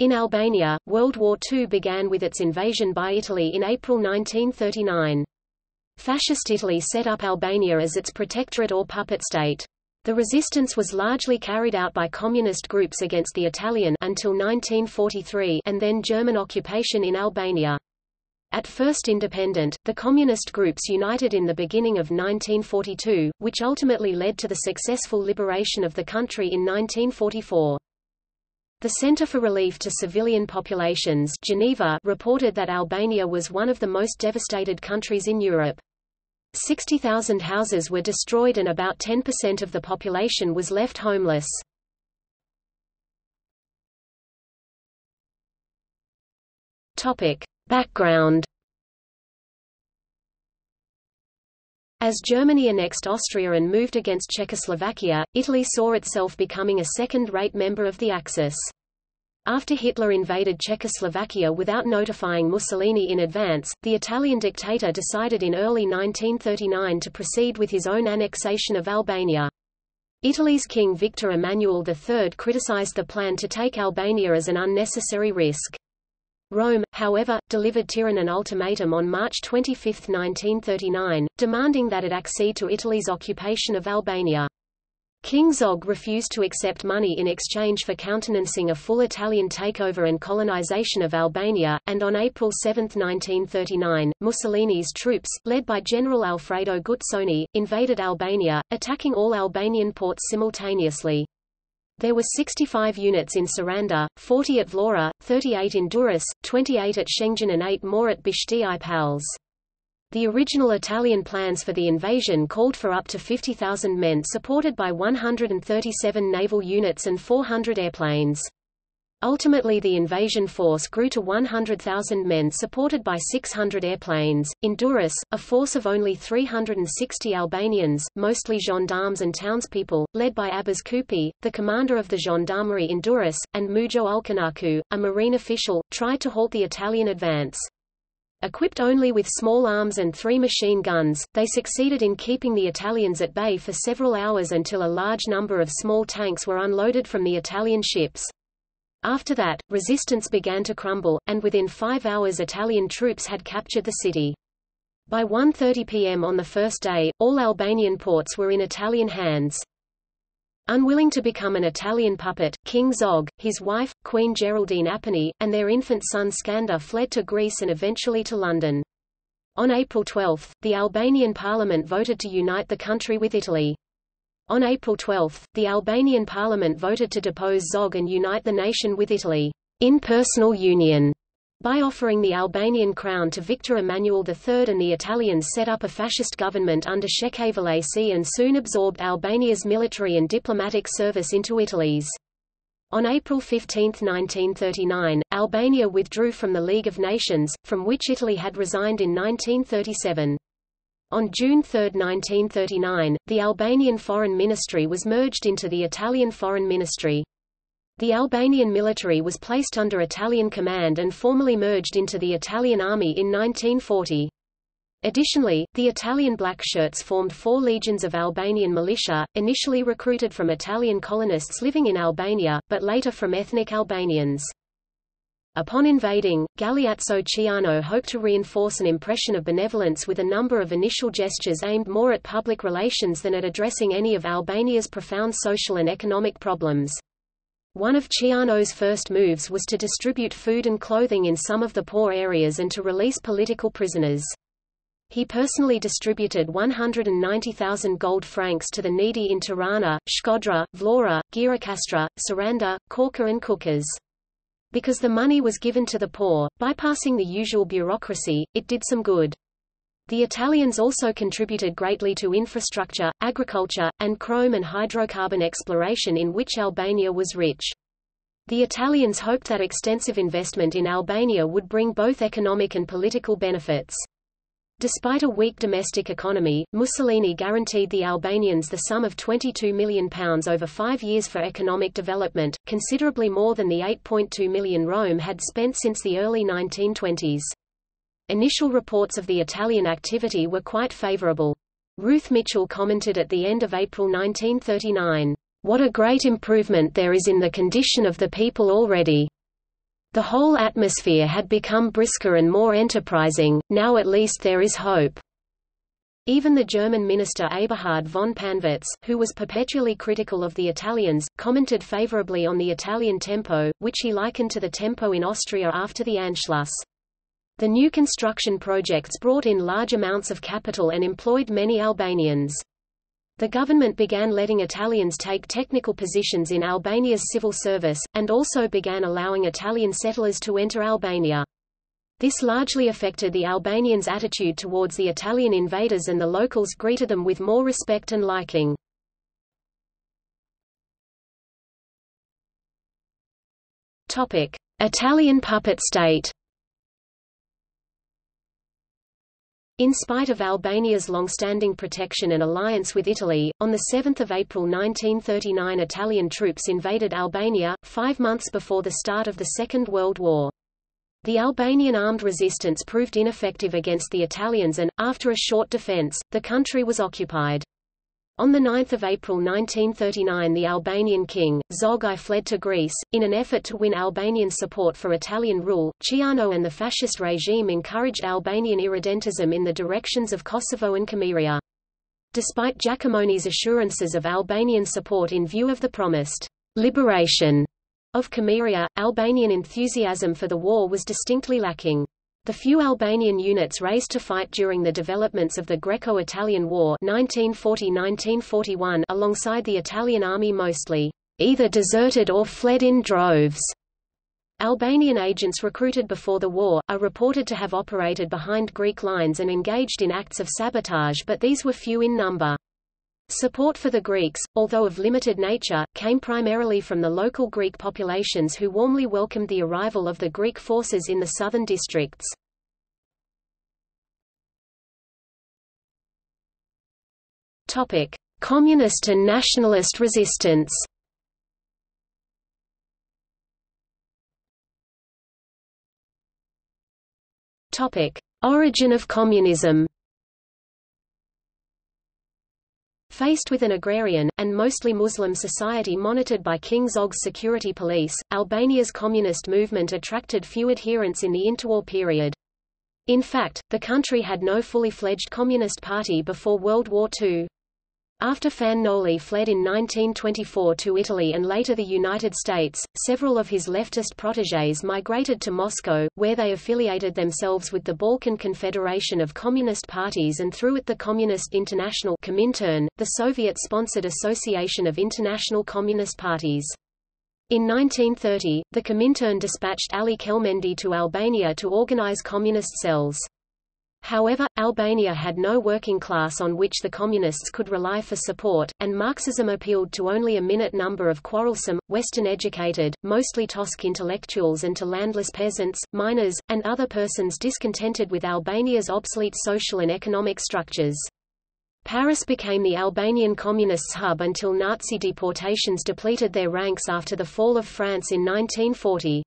In Albania, World War II began with its invasion by Italy in April 1939. Fascist Italy set up Albania as its protectorate or puppet state. The resistance was largely carried out by communist groups against the Italian until 1943 and then German occupation in Albania. At first independent, the communist groups united in the beginning of 1942, which ultimately led to the successful liberation of the country in 1944. The Center for Relief to Civilian Populations Geneva reported that Albania was one of the most devastated countries in Europe. 60,000 houses were destroyed and about 10% of the population was left homeless. Topic. Background As Germany annexed Austria and moved against Czechoslovakia, Italy saw itself becoming a second-rate member of the Axis. After Hitler invaded Czechoslovakia without notifying Mussolini in advance, the Italian dictator decided in early 1939 to proceed with his own annexation of Albania. Italy's King Victor Emmanuel III criticized the plan to take Albania as an unnecessary risk. Rome, however, delivered Tirana an ultimatum on March 25, 1939, demanding that it accede to Italy's occupation of Albania. King Zog refused to accept money in exchange for countenancing a full Italian takeover and colonization of Albania, and on April 7, 1939, Mussolini's troops, led by General Alfredo Guzzoni, invaded Albania, attacking all Albanian ports simultaneously. There were 65 units in Saranda, 40 at Vlora, 38 in Durrës, 28 at Shëngjin and 8 more at Bishti i Palës. The original Italian plans for the invasion called for up to 50,000 men supported by 137 naval units and 400 airplanes. Ultimately the invasion force grew to 100,000 men supported by 600 airplanes. In Durrës, a force of only 360 Albanians, mostly gendarmes and townspeople, led by Abbas Kupi, the commander of the gendarmerie in Durrës, and Mujo Ulqinaku, a marine official, tried to halt the Italian advance. Equipped only with small arms and three machine guns, they succeeded in keeping the Italians at bay for several hours until a large number of small tanks were unloaded from the Italian ships. After that, resistance began to crumble, and within five hours Italian troops had captured the city. By 1.30 p.m. on the first day, all Albanian ports were in Italian hands. Unwilling to become an Italian puppet, King Zog, his wife, Queen Geraldine Apponyi, and their infant son Skanda fled to Greece and eventually to London. On April 12, the Albanian parliament voted to unite the country with Italy. On April 12, the Albanian parliament voted to depose Zog and unite the nation with Italy, in personal union, by offering the Albanian crown to Victor Emmanuel III and the Italians set up a fascist government under Shqevalesi and soon absorbed Albania's military and diplomatic service into Italy's. On April 15, 1939, Albania withdrew from the League of Nations, from which Italy had resigned in 1937. On June 3, 1939, the Albanian Foreign Ministry was merged into the Italian Foreign Ministry. The Albanian military was placed under Italian command and formally merged into the Italian army in 1940. Additionally, the Italian Black Shirts formed four legions of Albanian militia, initially recruited from Italian colonists living in Albania, but later from ethnic Albanians. Upon invading, Galeazzo Ciano hoped to reinforce an impression of benevolence with a number of initial gestures aimed more at public relations than at addressing any of Albania's profound social and economic problems. One of Ciano's first moves was to distribute food and clothing in some of the poor areas and to release political prisoners. He personally distributed 190,000 gold francs to the needy in Tirana, Shkodra, Vlora, Gjirokastra, Saranda, Korça and Kukës. Because the money was given to the poor, bypassing the usual bureaucracy, it did some good. The Italians also contributed greatly to infrastructure, agriculture, and chrome and hydrocarbon exploration in which Albania was rich. The Italians hoped that extensive investment in Albania would bring both economic and political benefits. Despite a weak domestic economy, Mussolini guaranteed the Albanians the sum of £22 million over five years for economic development, considerably more than the £8.2 million Rome had spent since the early 1920s. Initial reports of the Italian activity were quite favourable. Ruth Mitchell commented at the end of April 1939, "...what a great improvement there is in the condition of the people already." The whole atmosphere had become brisker and more enterprising, now at least there is hope. Even the German minister Eberhard von Pannwitz, who was perpetually critical of the Italians, commented favorably on the Italian tempo, which he likened to the tempo in Austria after the Anschluss. The new construction projects brought in large amounts of capital and employed many Albanians. The government began letting Italians take technical positions in Albania's civil service, and also began allowing Italian settlers to enter Albania. This largely affected the Albanians' attitude towards the Italian invaders and the locals greeted them with more respect and liking. Italian puppet state In spite of Albania's long-standing protection and alliance with Italy, on 7 April 1939 Italian troops invaded Albania, five months before the start of the Second World War. The Albanian armed resistance proved ineffective against the Italians and, after a short defense, the country was occupied. On 9 April 1939 the Albanian king, Zog I fled to Greece. In an effort to win Albanian support for Italian rule, Ciano and the fascist regime encouraged Albanian irredentism in the directions of Kosovo and Chameria. Despite Jacomoni's assurances of Albanian support in view of the promised liberation of Chameria, Albanian enthusiasm for the war was distinctly lacking. The few Albanian units raised to fight during the developments of the Greco-Italian War 1940–1941 alongside the Italian army mostly either deserted or fled in droves. Albanian agents recruited before the war, are reported to have operated behind Greek lines and engaged in acts of sabotage but these were few in number. Support for the Greeks, although of limited nature, came primarily from the local Greek populations who warmly welcomed the arrival of the Greek forces in the southern districts. Communist and nationalist resistance. Origin of communism. Faced with an agrarian, and mostly Muslim society monitored by King Zog's security police, Albania's communist movement attracted few adherents in the interwar period. In fact, the country had no fully fledged communist party before World War II. After Fanno fled in 1924 to Italy and later the United States, several of his leftist protégés migrated to Moscow, where they affiliated themselves with the Balkan Confederation of Communist Parties and through it the Communist International Comintern, the Soviet-sponsored Association of International Communist Parties. In 1930, the Comintern dispatched Ali Kelmendi to Albania to organize communist cells. However, Albania had no working class on which the Communists could rely for support, and Marxism appealed to only a minute number of quarrelsome, Western-educated, mostly Tosk intellectuals and to landless peasants, miners, and other persons discontented with Albania's obsolete social and economic structures. Paris became the Albanian Communists' hub until Nazi deportations depleted their ranks after the fall of France in 1940.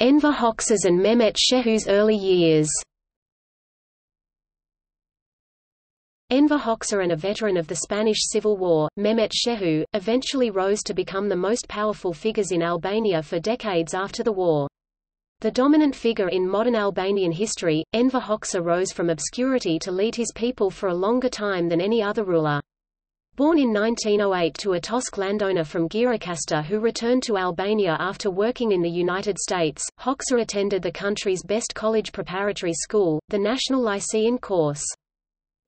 Enver Hoxha's and Mehmet Shehu's early years. Enver Hoxha and a veteran of the Spanish Civil War, Mehmet Shehu, eventually rose to become the most powerful figures in Albania for decades after the war. The dominant figure in modern Albanian history, Enver Hoxha rose from obscurity to lead his people for a longer time than any other ruler. Born in 1908 to a Tosk landowner from Gjirokastër who returned to Albania after working in the United States, Hoxha attended the country's best college preparatory school, the National Lyceum Korçë.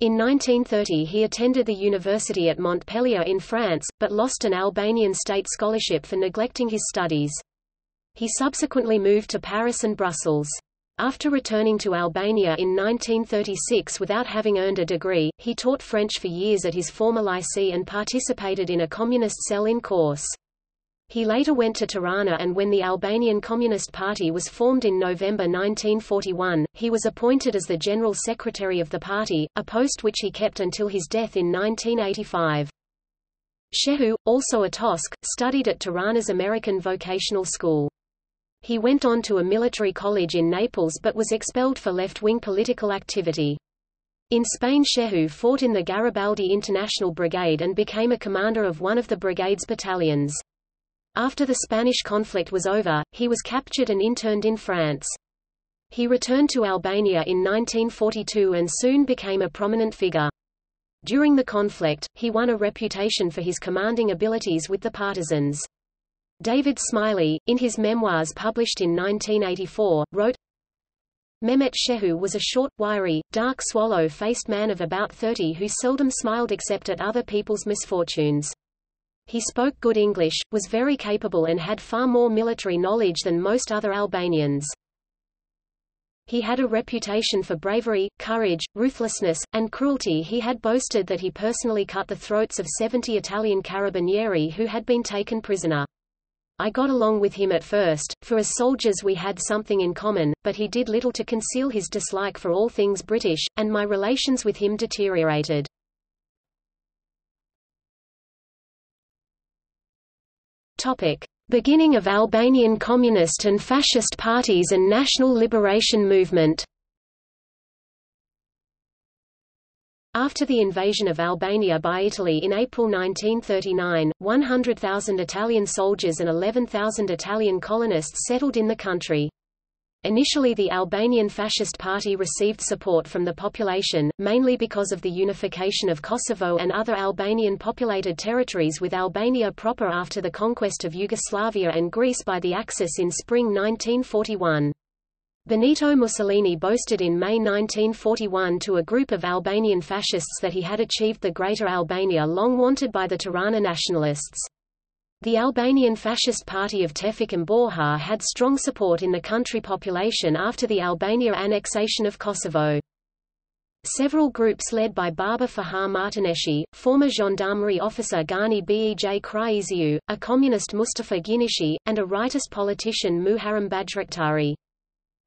In 1930 he attended the university at Montpellier in France, but lost an Albanian state scholarship for neglecting his studies. He subsequently moved to Paris and Brussels. After returning to Albania in 1936 without having earned a degree, he taught French for years at his former lycée and participated in a communist cell-in Korçë. He later went to Tirana and when the Albanian Communist Party was formed in November 1941, he was appointed as the General Secretary of the party, a post which he kept until his death in 1985. Shehu, also a Tosk, studied at Tirana's American Vocational School. He went on to a military college in Naples but was expelled for left-wing political activity. In Spain Shehu fought in the Garibaldi International Brigade and became a commander of one of the brigade's battalions. After the Spanish conflict was over, he was captured and interned in France. He returned to Albania in 1942 and soon became a prominent figure. During the conflict, he won a reputation for his commanding abilities with the partisans. David Smiley, in his memoirs published in 1984, wrote, Mehmet Shehu was a short, wiry, dark swallow-faced man of about 30 who seldom smiled except at other people's misfortunes. He spoke good English, was very capable and had far more military knowledge than most other Albanians. He had a reputation for bravery, courage, ruthlessness, and cruelty he had boasted that he personally cut the throats of 70 Italian carabinieri who had been taken prisoner. I got along with him at first, for as soldiers we had something in common, but he did little to conceal his dislike for all things British, and my relations with him deteriorated. Topic. Beginning of Albanian Communist and Fascist parties and National Liberation Movement After the invasion of Albania by Italy in April 1939, 100,000 Italian soldiers and 11,000 Italian colonists settled in the country. Initially the Albanian Fascist Party received support from the population, mainly because of the unification of Kosovo and other Albanian populated territories with Albania proper after the conquest of Yugoslavia and Greece by the Axis in spring 1941. Benito Mussolini boasted in May 1941 to a group of Albanian fascists that he had achieved the Greater Albania long wanted by the Tirana nationalists. The Albanian Fascist Party of Tefik and Borja had strong support in the country population after the Albania annexation of Kosovo. Several groups led by Baba Fahar Martaneshi, former gendarmerie officer Gani Bej Kryeziu, a communist Mustafa Gjinishi, and a rightist politician Muharrem Bajraktari.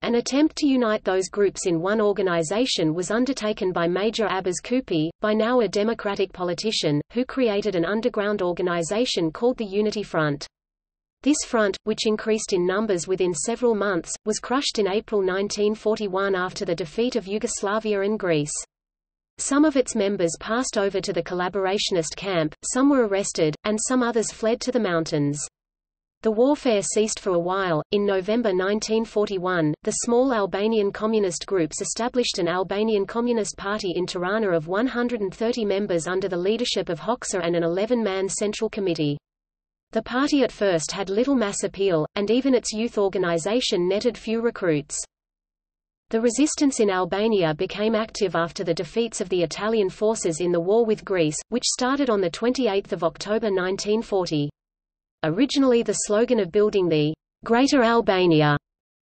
An attempt to unite those groups in one organization was undertaken by Major Abbas Kupi, by now a Democratic politician, who created an underground organization called the Unity Front. This front, which increased in numbers within several months, was crushed in April 1941 after the defeat of Yugoslavia and Greece. Some of its members passed over to the collaborationist camp, some were arrested, and some others fled to the mountains. The warfare ceased for a while. In November 1941, the small Albanian communist groups established an Albanian Communist Party in Tirana of 130 members under the leadership of Hoxha and an 11-man central committee. The party at first had little mass appeal, and even its youth organization netted few recruits. The resistance in Albania became active after the defeats of the Italian forces in the war with Greece, which started on 28 October 1940. Originally the slogan of building the Greater Albania,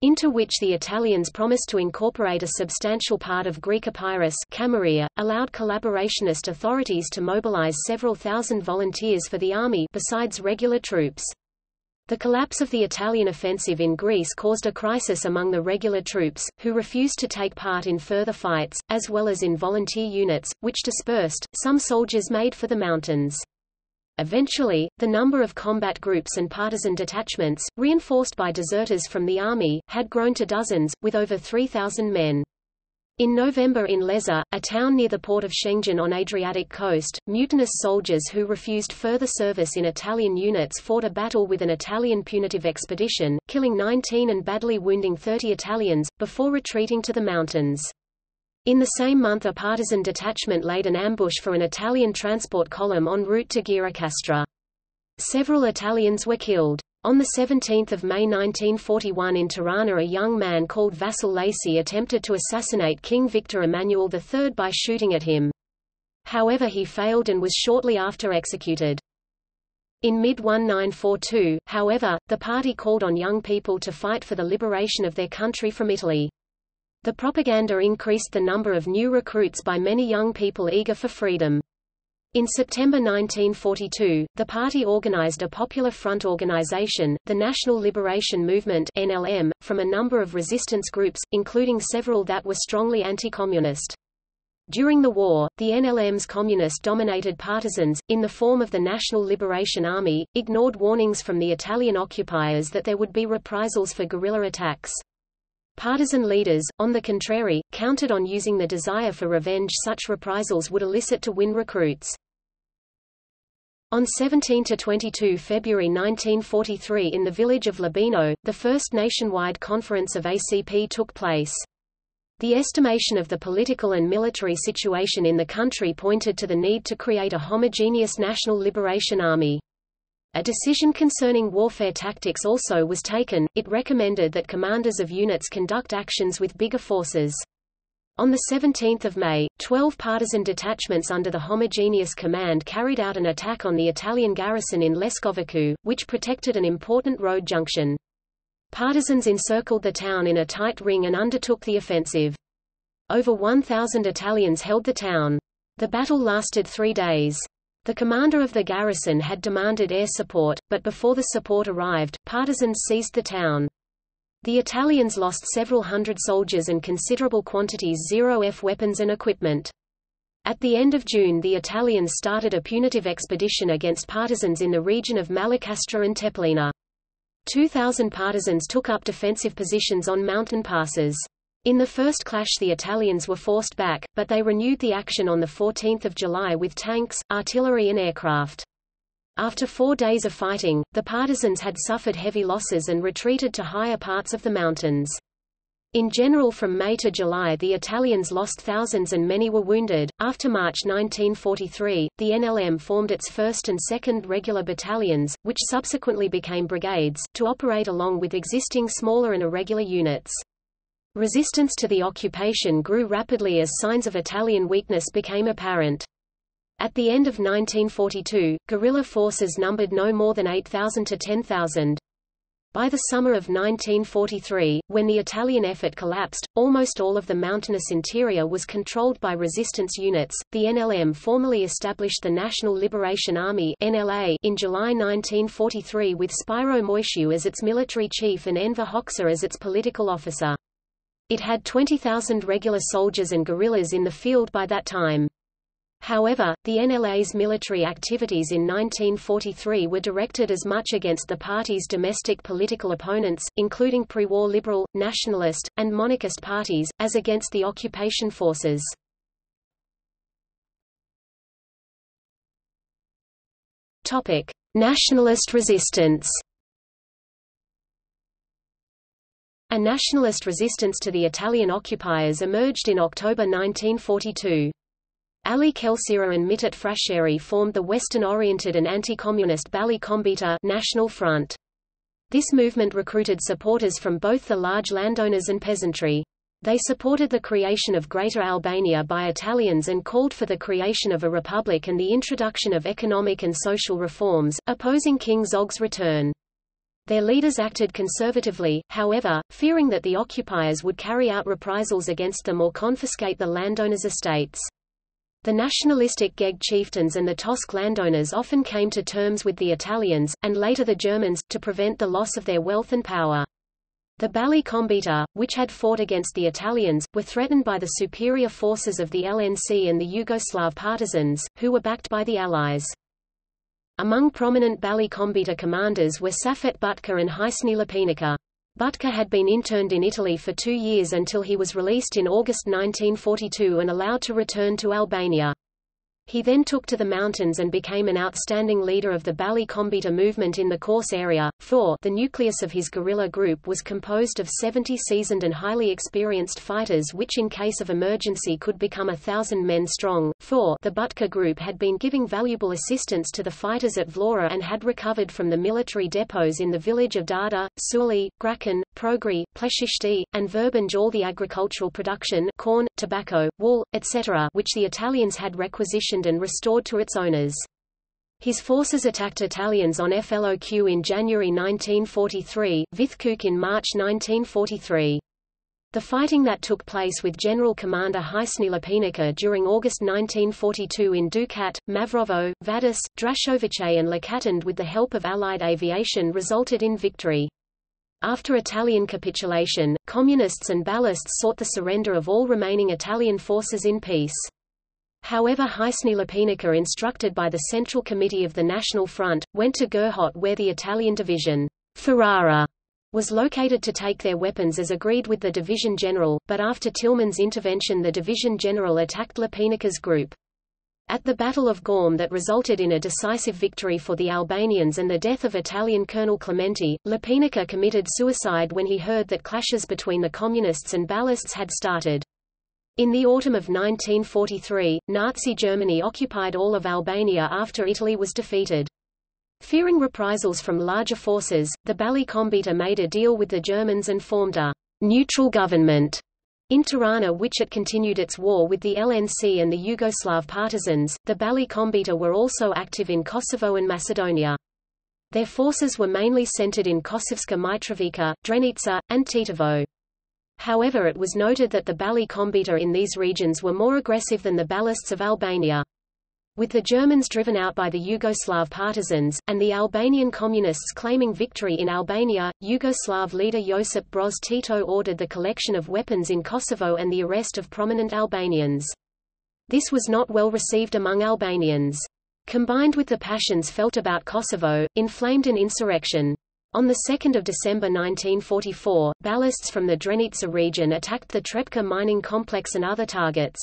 into which the Italians promised to incorporate a substantial part of Greek Epirus Chameria, allowed collaborationist authorities to mobilize several thousand volunteers for the army besides regular troops. The collapse of the Italian offensive in Greece caused a crisis among the regular troops, who refused to take part in further fights, as well as in volunteer units, which dispersed. Some soldiers made for the mountains. Eventually, the number of combat groups and partisan detachments, reinforced by deserters from the army, had grown to dozens, with over 3,000 men. In November in Lezhë, a town near the port of Shëngjin on Adriatic coast, mutinous soldiers who refused further service in Italian units fought a battle with an Italian punitive expedition, killing 19 and badly wounding 30 Italians, before retreating to the mountains. In the same month a partisan detachment laid an ambush for an Italian transport column en route to Gjirokastra. Several Italians were killed. On 17 May 1941 in Tirana a young man called Vasil Laçi attempted to assassinate King Victor Emmanuel III by shooting at him. However he failed and was shortly after executed. In mid-1942, however, the party called on young people to fight for the liberation of their country from Italy. The propaganda increased the number of new recruits by many young people eager for freedom. In September 1942, the party organized a Popular Front organization, the National Liberation Movement NLM, from a number of resistance groups, including several that were strongly anti-communist. During the war, the NLM's communist-dominated partisans, in the form of the National Liberation Army, ignored warnings from the Italian occupiers that there would be reprisals for guerrilla attacks. Partisan leaders, on the contrary, counted on using the desire for revenge such reprisals would elicit to win recruits. On 17–22 February 1943 in the village of Labinot, the first nationwide conference of ACP took place. The estimation of the political and military situation in the country pointed to the need to create a homogeneous national liberation army. A decision concerning warfare tactics also was taken, it recommended that commanders of units conduct actions with bigger forces. On 17 May, 12 partisan detachments under the homogeneous command carried out an attack on the Italian garrison in Leskovik, which protected an important road junction. Partisans encircled the town in a tight ring and undertook the offensive. Over 1,000 Italians held the town. The battle lasted three days. The commander of the garrison had demanded air support, but before the support arrived, partisans seized the town. The Italians lost several hundred soldiers and considerable quantities Zero-F weapons and equipment. At the end of June the Italians started a punitive expedition against partisans in the region of Mallakastra and Tepelena. 2,000 partisans took up defensive positions on mountain passes. In the first clash the Italians were forced back, but they renewed the action on 14 July with tanks, artillery and aircraft. After four days of fighting, the partisans had suffered heavy losses and retreated to higher parts of the mountains. In general from May to July the Italians lost thousands and many were wounded. After March 1943, the NLM formed its 1st and 2nd regular battalions, which subsequently became brigades, to operate along with existing smaller and irregular units. Resistance to the occupation grew rapidly as signs of Italian weakness became apparent. At the end of 1942, guerrilla forces numbered no more than 8,000 to 10,000. By the summer of 1943, when the Italian effort collapsed, almost all of the mountainous interior was controlled by resistance units. The NLM formally established the National Liberation Army (NLA) in July 1943 with Spyro Moisiu as its military chief and Enver Hoxha as its political officer. It had 20,000 regular soldiers and guerrillas in the field by that time. However, the NLA's military activities in 1943 were directed as much against the party's domestic political opponents, including pre-war liberal, nationalist, and monarchist parties, as against the occupation forces. Topic: Nationalist resistance. A nationalist resistance to the Italian occupiers emerged in October 1942. Ali Klissura and Midhat Frasheri formed the Western-oriented and anti-communist Balli Kombëtar National Front. This movement recruited supporters from both the large landowners and peasantry. They supported the creation of Greater Albania by Italians and called for the creation of a republic and the introduction of economic and social reforms, opposing King Zog's return. Their leaders acted conservatively, however, fearing that the occupiers would carry out reprisals against them or confiscate the landowners' estates. The nationalistic Geg chieftains and the Tosk landowners often came to terms with the Italians, and later the Germans, to prevent the loss of their wealth and power. The Balli Kombëtar, which had fought against the Italians, were threatened by the superior forces of the LNC and the Yugoslav partisans, who were backed by the Allies. Among prominent Balli Kombëtar commanders were Safet Butka and Hisni Lepenica. Butka had been interned in Italy for two years until he was released in August 1942 and allowed to return to Albania. He then took to the mountains and became an outstanding leader of the Balli Kombëtar movement in the Korçë area. Thor, the nucleus of his guerrilla group was composed of 70 seasoned and highly experienced fighters which in case of emergency could become a thousand men strong. Thor, the Butka group had been giving valuable assistance to the fighters at Vlora and had recovered from the military depots in the village of Dada, Suli, Gračan, Progri, Pleshishti, and Verbanj all the agricultural production corn, tobacco, wool, etc. which the Italians had requisitioned and restored to its owners. His forces attacked Italians on FLOQ in January 1943, Vithkuk in March 1943. The fighting that took place with General Commander Hisni Lepenica during August 1942 in Dukat, Mavrovo, Vadis, Drašovice and Lekatinj with the help of Allied aviation resulted in victory. After Italian capitulation, Communists and Ballists sought the surrender of all remaining Italian forces in peace. However Hisni Lepenica instructed by the Central Committee of the National Front, went to Gerhot where the Italian division Ferrara was located to take their weapons as agreed with the division general, but after Tilman's intervention the division general attacked Lepenica's group. At the Battle of Gorm that resulted in a decisive victory for the Albanians and the death of Italian Colonel Clementi, Lepenica committed suicide when he heard that clashes between the Communists and Ballists had started. In the autumn of 1943, Nazi Germany occupied all of Albania after Italy was defeated. Fearing reprisals from larger forces, the Balli Kombëtar made a deal with the Germans and formed a neutral government in Tirana which it continued its war with the LNC and the Yugoslav partisans. The Balli Kombëtar were also active in Kosovo and Macedonia. Their forces were mainly centered in Kosovska Mitrovica, Drenica, and Tetovo. However it was noted that the Balli Kombëtar in these regions were more aggressive than the Ballists of Albania. With the Germans driven out by the Yugoslav partisans, and the Albanian communists claiming victory in Albania, Yugoslav leader Josip Broz Tito ordered the collection of weapons in Kosovo and the arrest of prominent Albanians. This was not well received among Albanians. Combined with the passions felt about Kosovo, inflamed an insurrection. On 2 December 1944, ballists from the Drenica region attacked the Trepča mining complex and other targets.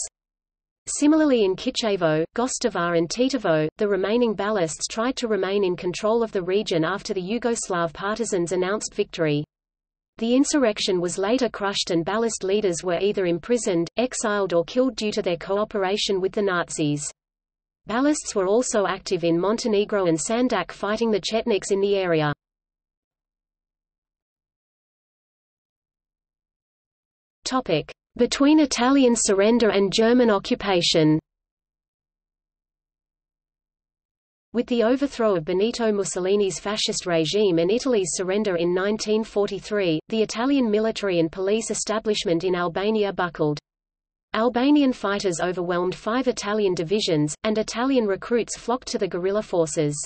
Similarly in Kičevo, Gostivar and Tetovo, the remaining ballists tried to remain in control of the region after the Yugoslav partisans announced victory. The insurrection was later crushed and ballist leaders were either imprisoned, exiled or killed due to their cooperation with the Nazis. Ballists were also active in Montenegro and Sandžak fighting the Chetniks in the area. Topic: between Italian surrender and German occupation With the overthrow of Benito Mussolini's fascist regime and Italy's surrender in 1943, the Italian military and police establishment in Albania buckled. Albanian fighters overwhelmed five Italian divisions, and Italian recruits flocked to the guerrilla forces.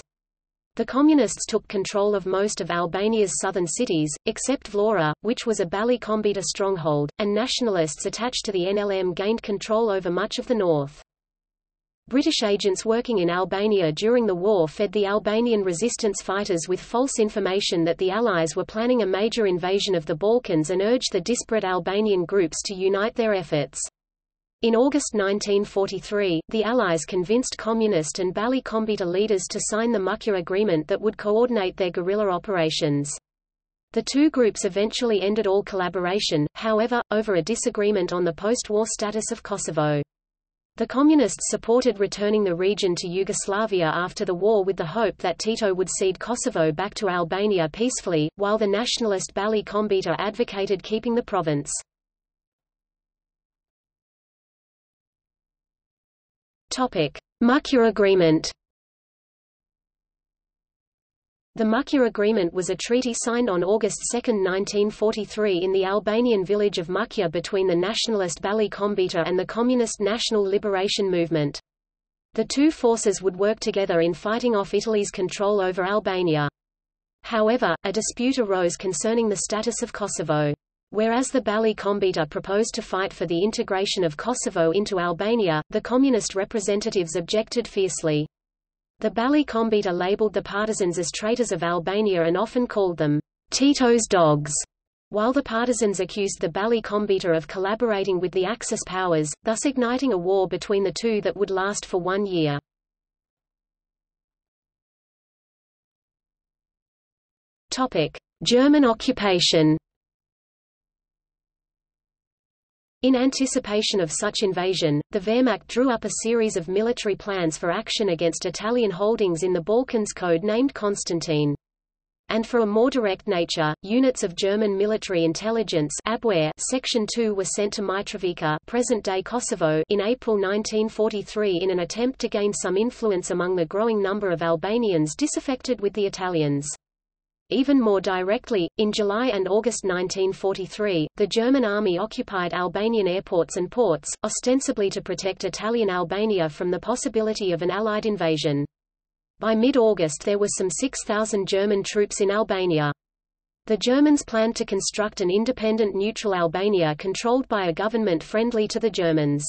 The Communists took control of most of Albania's southern cities, except Vlora, which was a Balli Kombëtar stronghold, and nationalists attached to the NLM gained control over much of the north. British agents working in Albania during the war fed the Albanian resistance fighters with false information that the Allies were planning a major invasion of the Balkans and urged the disparate Albanian groups to unite their efforts. In August 1943, the Allies convinced Communist and Balli Kombëtar leaders to sign the Mukje Agreement that would coordinate their guerrilla operations. The two groups eventually ended all collaboration, however, over a disagreement on the post-war status of Kosovo. The Communists supported returning the region to Yugoslavia after the war with the hope that Tito would cede Kosovo back to Albania peacefully, while the nationalist Balli Kombëtar advocated keeping the province. Mukje Agreement The Mukje Agreement was a treaty signed on August 2, 1943 in the Albanian village of Mukje between the nationalist Balli Kombëtar and the Communist National Liberation Movement. The two forces would work together in fighting off Italy's control over Albania. However, a dispute arose concerning the status of Kosovo. Whereas the Balli Kombëtar proposed to fight for the integration of Kosovo into Albania, the communist representatives objected fiercely. The Balli Kombëtar labeled the partisans as traitors of Albania and often called them Tito's dogs, while the partisans accused the Balli Kombëtar of collaborating with the Axis powers, thus igniting a war between the two that would last for one year. German occupation In anticipation of such invasion, the Wehrmacht drew up a series of military plans for action against Italian holdings in the Balkans code-named Constantine. And for a more direct nature, units of German military intelligence Abwehr Section 2 were sent to Mitrovica present-day Kosovo in April 1943 in an attempt to gain some influence among the growing number of Albanians disaffected with the Italians. Even more directly, in July and August 1943, the German army occupied Albanian airports and ports, ostensibly to protect Italian Albania from the possibility of an Allied invasion. By mid-August there were some 6,000 German troops in Albania. The Germans planned to construct an independent neutral Albania controlled by a government friendly to the Germans.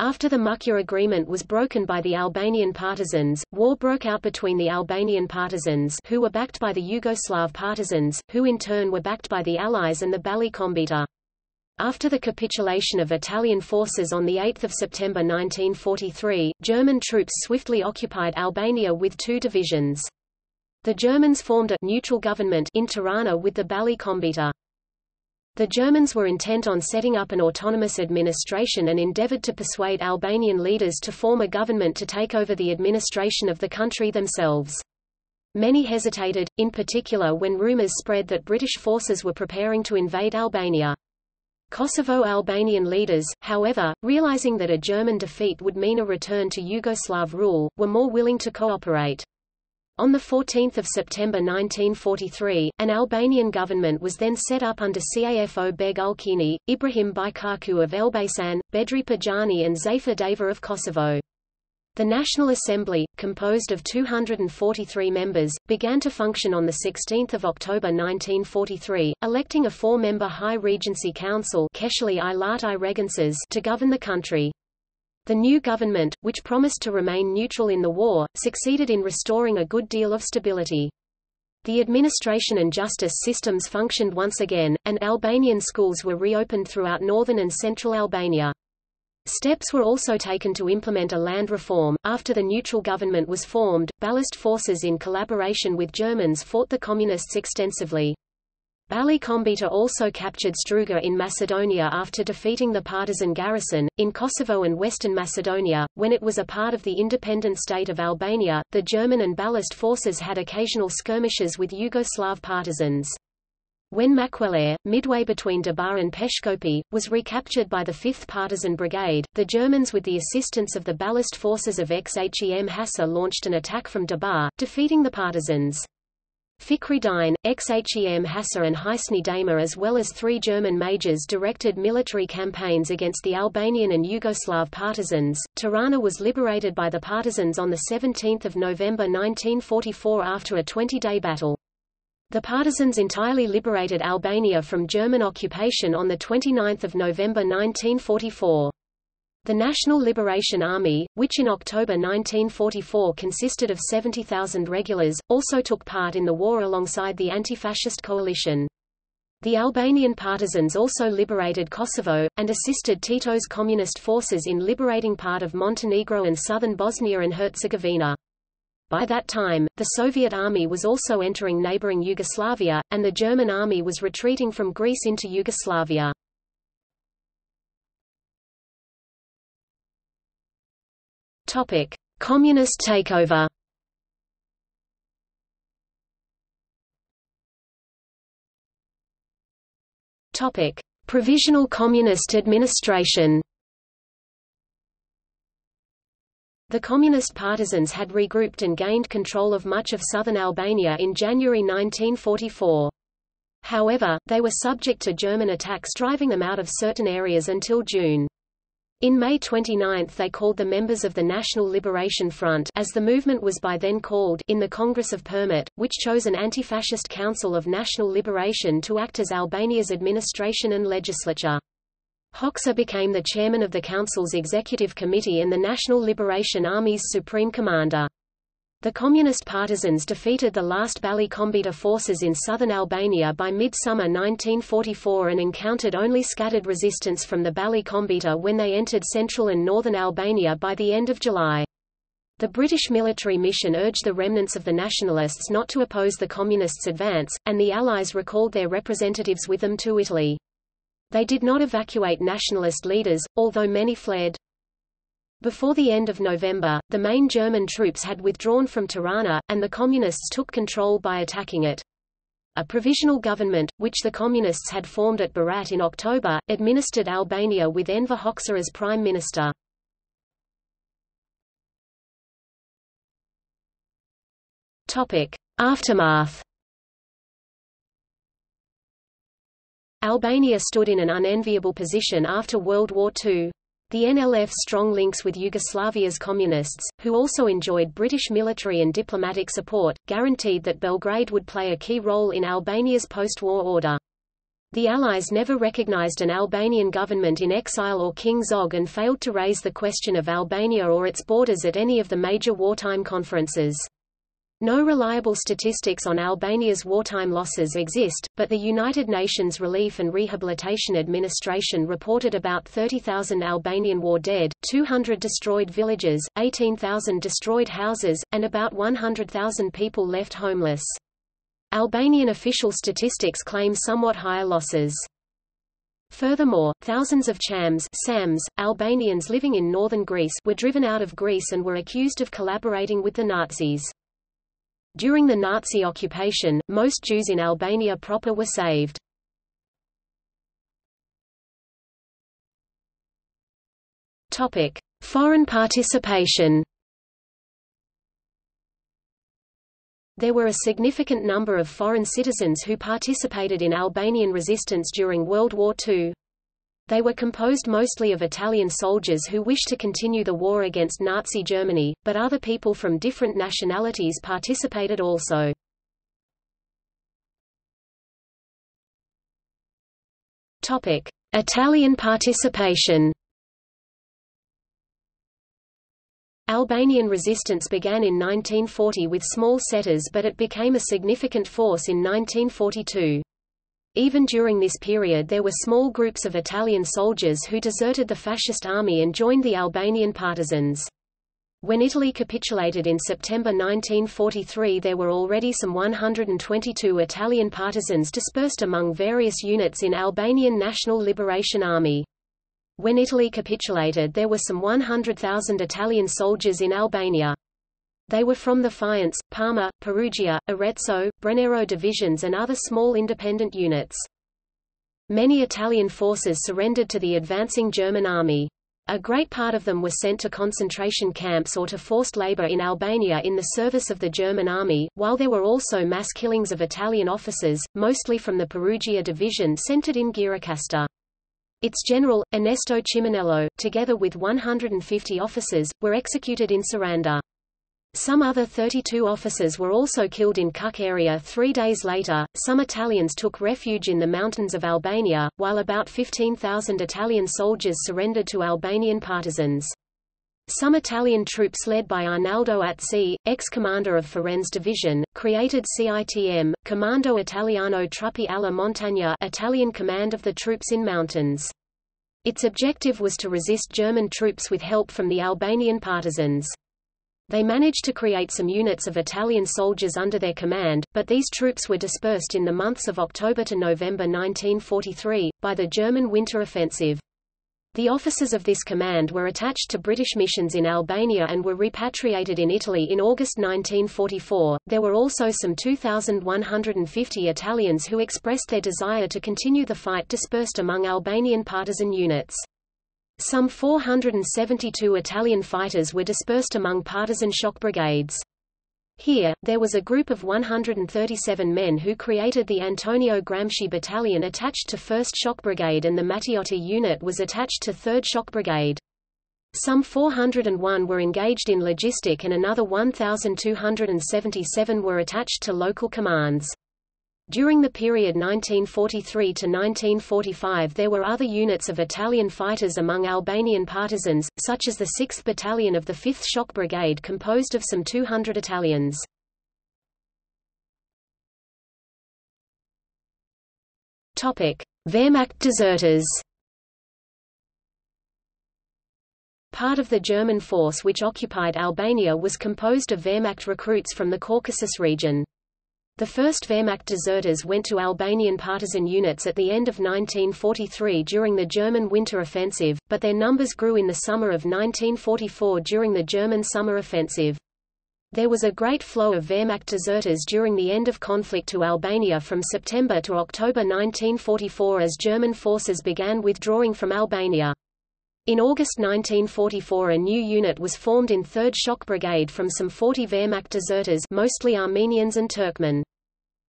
After the Mukje agreement was broken by the Albanian partisans, war broke out between the Albanian partisans who were backed by the Yugoslav partisans, who in turn were backed by the Allies and the Balli Kombëtar. After the capitulation of Italian forces on 8 September 1943, German troops swiftly occupied Albania with two divisions. The Germans formed a neutral government in Tirana with the Balli Kombëtar. The Germans were intent on setting up an autonomous administration and endeavored to persuade Albanian leaders to form a government to take over the administration of the country themselves. Many hesitated, in particular when rumors spread that British forces were preparing to invade Albania. Kosovo Albanian leaders, however, realizing that a German defeat would mean a return to Yugoslav rule, were more willing to cooperate. On 14 September 1943, an Albanian government was then set up under Cafo Beg Ulqini, Ibrahim Bajkaku of Elbasan, Bedri Pajani and Xhafer Deva of Kosovo. The National Assembly, composed of 243 members, began to function on 16 October 1943, electing a four-member High Regency Council to govern the country. The new government, which promised to remain neutral in the war, succeeded in restoring a good deal of stability. The administration and justice systems functioned once again, and Albanian schools were reopened throughout northern and central Albania. Steps were also taken to implement a land reform. After the neutral government was formed, Ballist forces in collaboration with Germans fought the Communists extensively. Balli Kombëtar also captured Struga in Macedonia after defeating the partisan garrison. In Kosovo and Western Macedonia, when it was a part of the independent state of Albania, the German and Ballist forces had occasional skirmishes with Yugoslav partisans. When Maqellarë, midway between Debar and Peshkopi, was recaptured by the 5th Partisan Brigade, the Germans with the assistance of the Ballist forces of Xhem Hasa launched an attack from Debar, defeating the partisans. Fikri Xhem Hasa and Heisni Dama as well as three German majors directed military campaigns against the Albanian and Yugoslav partisans. Tirana was liberated by the partisans on 17 November 1944 after a 20-day battle. The partisans entirely liberated Albania from German occupation on 29 November 1944. The National Liberation Army, which in October 1944 consisted of 70,000 regulars, also took part in the war alongside the anti-fascist coalition. The Albanian partisans also liberated Kosovo, and assisted Tito's communist forces in liberating part of Montenegro and southern Bosnia and Herzegovina. By that time, the Soviet army was also entering neighboring Yugoslavia, and the German army was retreating from Greece into Yugoslavia. Topic: Communist takeover. Topic: Provisional Communist Administration. The Communist partisans had regrouped and gained control of much of southern Albania in January 1944. However, they were subject to German attacks driving them out of certain areas until June. In May 29 they called the members of the National Liberation Front as the movement was by then called in the Congress of Përmet, which chose an anti-fascist Council of National Liberation to act as Albania's administration and legislature. Hoxha became the chairman of the Council's Executive Committee and the National Liberation Army's supreme commander. The Communist partisans defeated the last Balli Kombëtar forces in southern Albania by mid-summer 1944 and encountered only scattered resistance from the Balli Kombëtar when they entered central and northern Albania by the end of July. The British military mission urged the remnants of the nationalists not to oppose the Communists' advance, and the Allies recalled their representatives with them to Italy. They did not evacuate nationalist leaders, although many fled. Before the end of November, the main German troops had withdrawn from Tirana, and the Communists took control by attacking it. A provisional government, which the Communists had formed at Berat in October, administered Albania with Enver Hoxha as prime minister. Aftermath Albania stood in an unenviable position after World War II. The NLF's strong links with Yugoslavia's communists, who also enjoyed British military and diplomatic support, guaranteed that Belgrade would play a key role in Albania's post-war order. The Allies never recognized an Albanian government in exile or King Zog and failed to raise the question of Albania or its borders at any of the major wartime conferences. No reliable statistics on Albania's wartime losses exist, but the United Nations Relief and Rehabilitation Administration reported about 30,000 Albanian war dead, 200 destroyed villages, 18,000 destroyed houses, and about 100,000 people left homeless. Albanian official statistics claim somewhat higher losses. Furthermore, thousands of Chams Sams, Albanians living in northern Greece were driven out of Greece and were accused of collaborating with the Nazis. During the Nazi occupation, most Jews in Albania proper were saved. Topic: Foreign participation. There were a significant number of foreign citizens who participated in Albanian resistance during World War II. They were composed mostly of Italian soldiers who wished to continue the war against Nazi Germany, but other people from different nationalities participated also. Topic: Italian participation. Albanian resistance began in 1940 with small setters but it became a significant force in 1942. Even during this period there were small groups of Italian soldiers who deserted the fascist army and joined the Albanian partisans. When Italy capitulated in September 1943 there were already some 122 Italian partisans dispersed among various units in Albanian National Liberation Army. When Italy capitulated there were some 100,000 Italian soldiers in Albania. They were from the Firenze, Parma, Perugia, Arezzo, Brennero divisions and other small independent units. Many Italian forces surrendered to the advancing German army. A great part of them were sent to concentration camps or to forced labor in Albania in the service of the German army, while there were also mass killings of Italian officers, mostly from the Perugia division centered in Gjirokastër. Its general, Ernesto Chiminello, together with 150 officers, were executed in Saranda. Some other 32 officers were also killed in Kuk area three days later. Some Italians took refuge in the mountains of Albania, while about 15,000 Italian soldiers surrendered to Albanian partisans. Some Italian troops led by Arnaldo Azzi, ex-commander of Firenze Division, created CITM, Comando Italiano Truppe alla Montagna Italian Command of the Troops in Mountains. Its objective was to resist German troops with help from the Albanian partisans. They managed to create some units of Italian soldiers under their command, but these troops were dispersed in the months of October to November 1943, by the German winter offensive. The officers of this command were attached to British missions in Albania and were repatriated in Italy in August 1944. There were also some 2,150 Italians who expressed their desire to continue the fight dispersed among Albanian partisan units. Some 472 Italian fighters were dispersed among partisan shock brigades. Here, there was a group of 137 men who created the Antonio Gramsci Battalion attached to 1st Shock Brigade and the Matteotti unit was attached to 3rd Shock Brigade. Some 401 were engaged in logistic and another 1,277 were attached to local commands. During the period 1943 to 1945 there were other units of Italian fighters among Albanian partisans, such as the 6th Battalion of the 5th Shock Brigade composed of some 200 Italians. Wehrmacht deserters Part of the German force which occupied Albania was composed of Wehrmacht recruits from the Caucasus region. The first Wehrmacht deserters went to Albanian partisan units at the end of 1943 during the German Winter Offensive, but their numbers grew in the summer of 1944 during the German Summer Offensive. There was a great flow of Wehrmacht deserters during the end of conflict to Albania from September to October 1944 as German forces began withdrawing from Albania. In August 1944 a new unit was formed in 3rd Shock Brigade from some 40 Wehrmacht deserters mostly Armenians and Turkmen.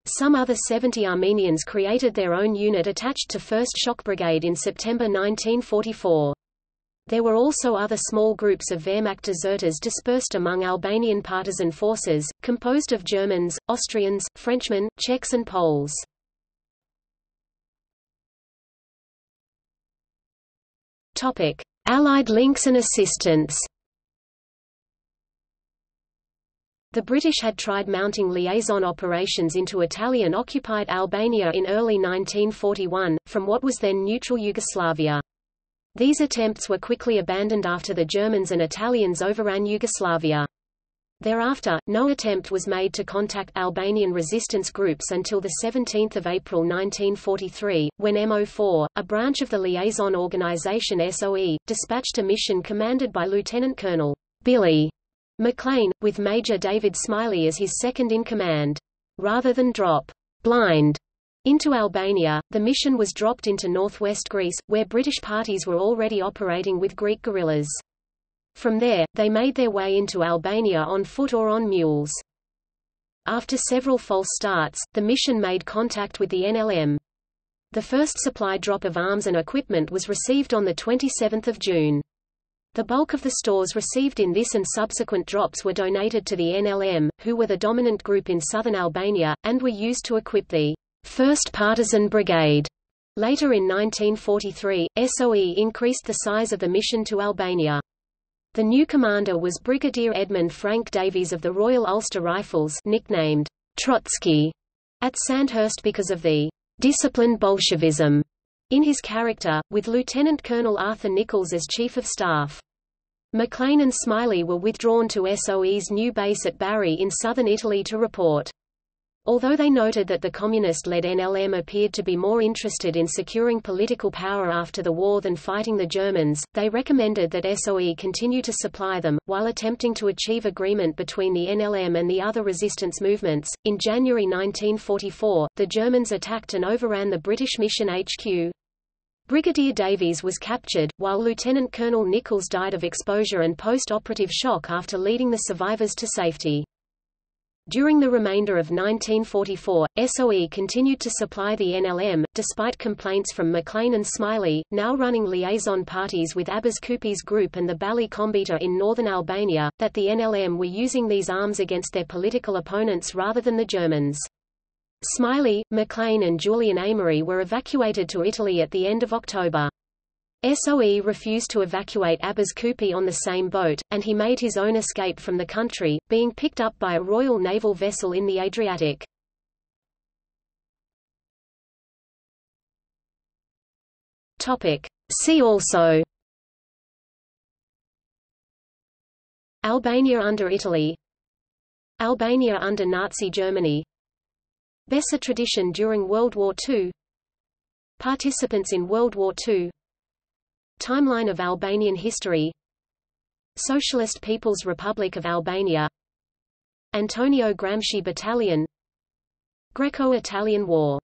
Some other 70 Armenians created their own unit attached to 1st Shock Brigade in September 1944. There were also other small groups of Wehrmacht deserters dispersed among Albanian partisan forces, composed of Germans, Austrians, Frenchmen, Czechs and Poles. Topic: Allied links and assistance. The British had tried mounting liaison operations into Italian-occupied Albania in early 1941, from what was then neutral Yugoslavia. These attempts were quickly abandoned after the Germans and Italians overran Yugoslavia. Thereafter, no attempt was made to contact Albanian resistance groups until 17 April 1943, when MO4, a branch of the liaison organization SOE, dispatched a mission commanded by Lieutenant Colonel Billy McLean, with Major David Smiley as his second-in-command. Rather than drop blind into Albania, the mission was dropped into northwest Greece, where British parties were already operating with Greek guerrillas. From there, they made their way into Albania on foot or on mules. After several false starts, the mission made contact with the NLM. The first supply drop of arms and equipment was received on 27 June. The bulk of the stores received in this and subsequent drops were donated to the NLM, who were the dominant group in southern Albania, and were used to equip the 1st Partisan Brigade. Later in 1943, SOE increased the size of the mission to Albania. The new commander was Brigadier Edmund Frank Davies of the Royal Ulster Rifles nicknamed Trotsky at Sandhurst because of the disciplined Bolshevism in his character, with Lieutenant Colonel Arthur Nichols as Chief of Staff. McLean and Smiley were withdrawn to SOE's new base at Bari in southern Italy to report. Although they noted that the communist-led NLM appeared to be more interested in securing political power after the war than fighting the Germans, they recommended that SOE continue to supply them, while attempting to achieve agreement between the NLM and the other resistance movements. In January 1944, the Germans attacked and overran the British mission HQ. Brigadier Davies was captured, while Lieutenant Colonel Nichols died of exposure and post-operative shock after leading the survivors to safety. During the remainder of 1944, SOE continued to supply the NLM, despite complaints from McLean and Smiley, now running liaison parties with Abbas Kupi's group and the Balli Kombëtar in northern Albania, that the NLM were using these arms against their political opponents rather than the Germans. Smiley, McLean and Julian Amery were evacuated to Italy at the end of October. SOE refused to evacuate Abbas Kupi on the same boat, and he made his own escape from the country, being picked up by a Royal Naval vessel in the Adriatic. See also Albania under Italy Albania under Nazi Germany Besa tradition during World War II Participants in World War II Timeline of Albanian history. Socialist People's Republic of Albania. Antonio Gramsci Battalion. Greco-Italian War